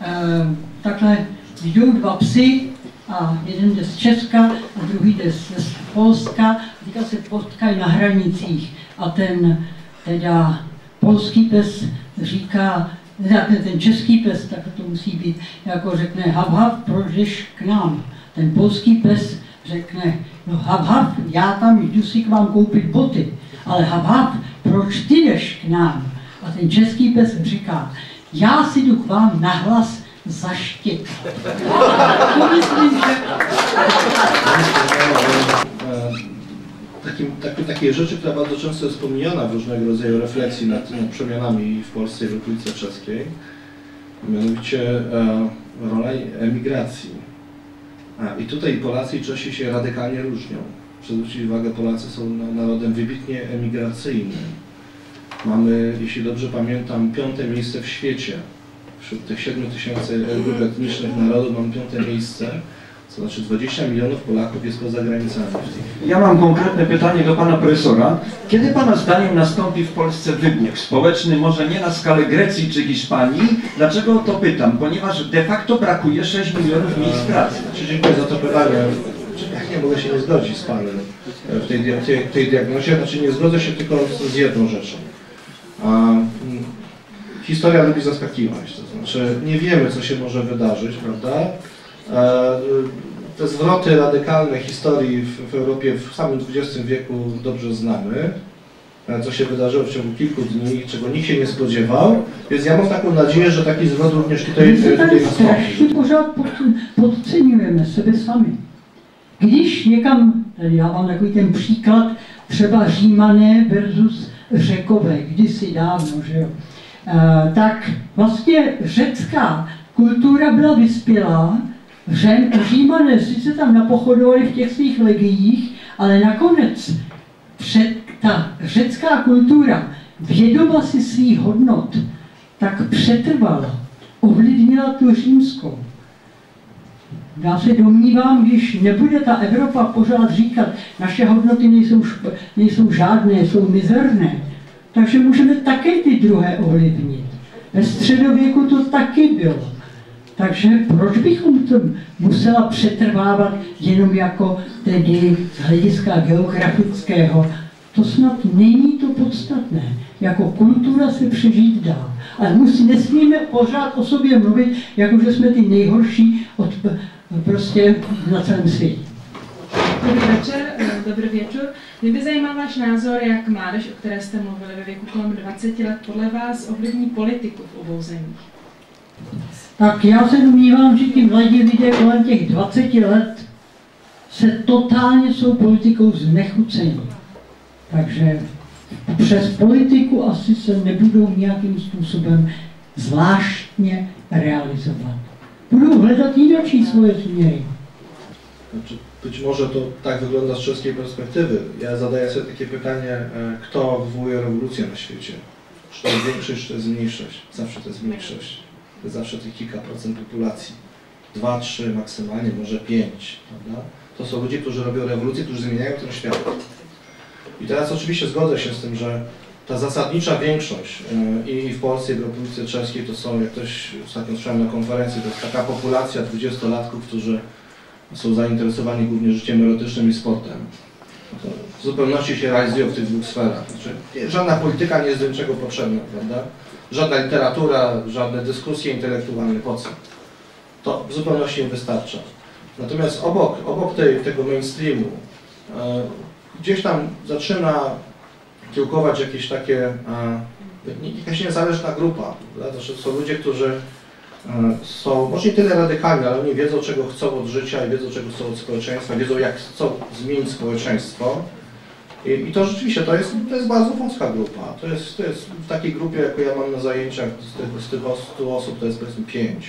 e, takhle jdou dva psy a jeden jde z Česka a druhý jde z, Polska. Teďka se potkají na hranicích a ten teda polský pes říká, ten, ten český pes, tak to musí být, jako řekne hav hav, proč jdeš k nám? Ten polský pes řekne, no hav hav, já tam jdu si k vám koupit boty, ale hav hav, proč ty jdeš k nám? A ten český pes říká, já si jdu k vám nahlas zaštět. To myslím, že... Takim, tak, takiej rzeczy, która bardzo często jest pomijana w różnego rodzaju refleksji nad, nad przemianami w Polsce i w Republice Czeskiej, mianowicie e, rola emigracji. A, I tutaj Polacy i Czesi się radykalnie różnią. Zwrócić uwagę, Polacy są narodem wybitnie emigracyjnym. Mamy, jeśli dobrze pamiętam, piąte miejsce w świecie. Wśród tych 7 tysięcy grup etnicznych narodów mamy piąte miejsce, co znaczy 20 milionów Polaków jest poza granicami. Ja mam konkretne pytanie do pana profesora. Kiedy pana zdaniem nastąpi w Polsce wybniech społeczny, może nie na skalę Grecji czy Hiszpanii? Dlaczego to pytam? Ponieważ de facto brakuje 6 milionów miejsc pracy. Znaczy, dziękuję za to pytanie. Jak nie mogę się nie zgodzić z panem w tej, tej, tej diagnozie? Znaczy nie zgodzę się tylko z jedną rzeczą. Historia lubi zaskakiwać, to znaczy nie wiemy, co się może wydarzyć, prawda? E, te zwroty radykalne historii w, w Europie w samym XX wieku dobrze znamy, e, co się wydarzyło w ciągu kilku dni, czego nikt się nie spodziewał, więc ja mam taką nadzieję, że taki zwrot również tutaj, se tutaj nastąpi. strašně pořád pod, podceňujeme sebe sami. Když někam, já mám takový ten příklad, třeba Římané versus Řekové, kdysi dávno, že jo, e, tak vlastně řecká kultura byla vyspělá, Řem, Římané sice tam napochodovali v těch svých legiích, ale nakonec před, ta řecká kultura vědoma si svých hodnot, tak přetrvala, ovlivnila tu římskou. Já se domnívám, když nebude ta Evropa pořád říkat, naše hodnoty nejsou, nejsou žádné, jsou mizerné, takže můžeme také ty druhé ovlivnit. Ve středověku to taky bylo. Takže proč bychom to musela přetrvávat jenom jako tedy z hlediska geografického? To snad není to podstatné. Jako kultura se přežít dá. Ale musí, nesmíme pořád o sobě mluvit, jako že jsme ty nejhorší od, prostě na celém světě. Dobrý večer, dobrý večer. Mě by zajímal váš názor, jak mládež, o které jste mluvili ve věku kolem 20 let, podle vás ovlivní politiku v obou zemích. Tak já se domnívám, že ti mladí lidé kolem těch 20 let se totálně jsou politikou znechuceni. Takže přes politiku asi se nebudou nějakým způsobem zvláštně realizovat. Budou hledat jiné svoje směry. Być może to tak wygląda z czeskiej perspektywy. Ja zadaję sobie takie pytanie, e, kto wywołuje rewolucję na świecie? Czy to jest większość, czy to jest mniejszość? Zawsze to jest mniejszość. To jest zawsze tych kilka procent populacji. Dwa, trzy maksymalnie, może pięć, prawda? To są ludzie, którzy robią rewolucję, którzy zmieniają ten świat. I teraz oczywiście zgodzę się z tym, że ta zasadnicza większość e, i w Polsce, i w Republice Czeskiej to są, jak ktoś ostatnio słyszałem na konferencji, to jest taka populacja dwudziestolatków, którzy są zainteresowani głównie życiem erotycznym i sportem. To w zupełności się realizują w tych dwóch sferach. Znaczy, żadna polityka nie jest do niczego potrzebna, prawda? Żadna literatura, żadne dyskusje intelektualne, po co? To w zupełności im wystarcza. Natomiast obok, obok tej, tego mainstreamu e, gdzieś tam zaczyna kiełkować jakieś takie, e, jakaś niezależna grupa. Prawda? To są ludzie, którzy są może nie tyle radykalni, ale oni wiedzą, czego chcą od życia i wiedzą, czego chcą od społeczeństwa, wiedzą, jak chcą zmienić społeczeństwo. I, i to rzeczywiście to jest, to jest bardzo wąska grupa. To jest, to jest w takiej grupie, jaką ja mam na zajęciach z tych, z tych 100 osób, to jest powiedzmy 5.